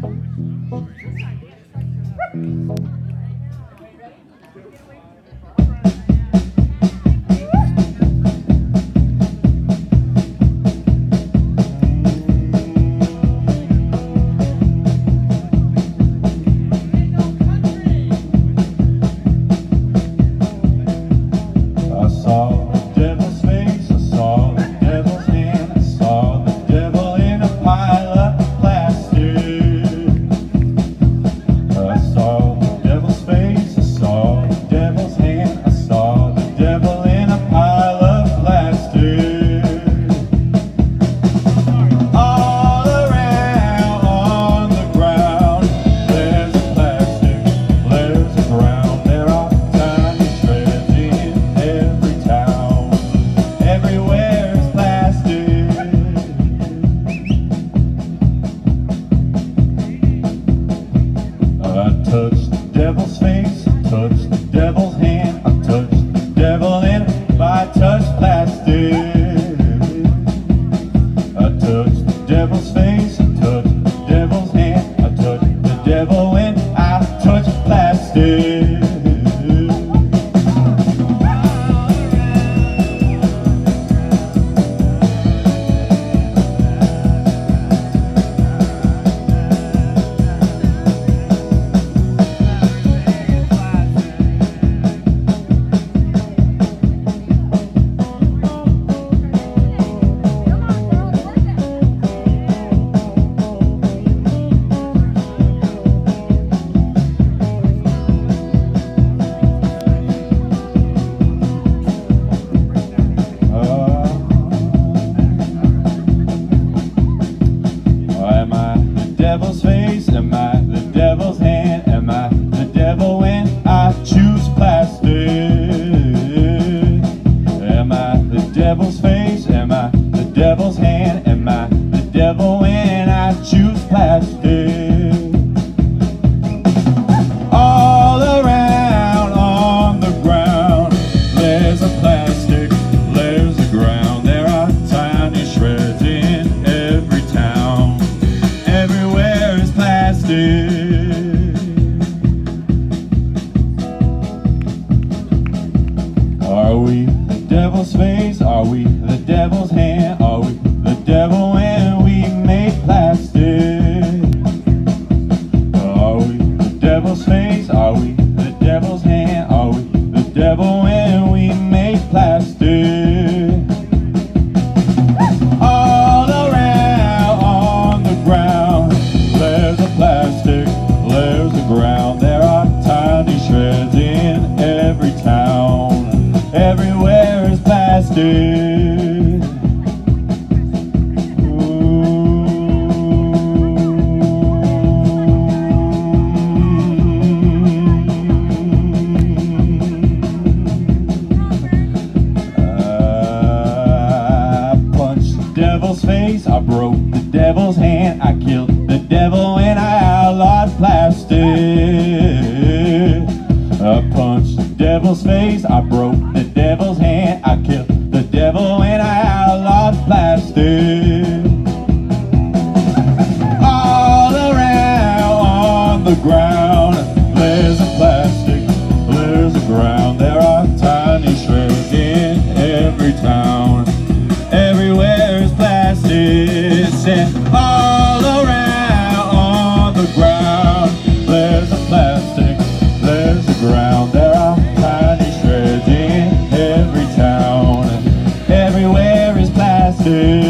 Thank you. touch the devil's face, touch am I the devil when I choose plastic? Am I the devil's face? Am I the devil's hand? Are we the devil's face? Are we the devil's hand? Are we the devil and we make plastic? Are we the devil's face? Are we the devil's hand? Are we the devil and we make plastic? I broke the devil's hand. I killed the devil and I outlawed plastic. I punched the devil's face. I broke the devil's hand. I killed the devil and I outlawed plastic. All around on the ground. do.